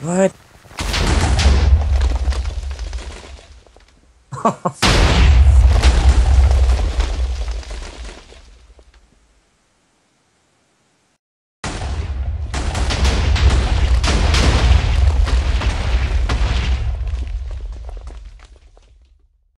What?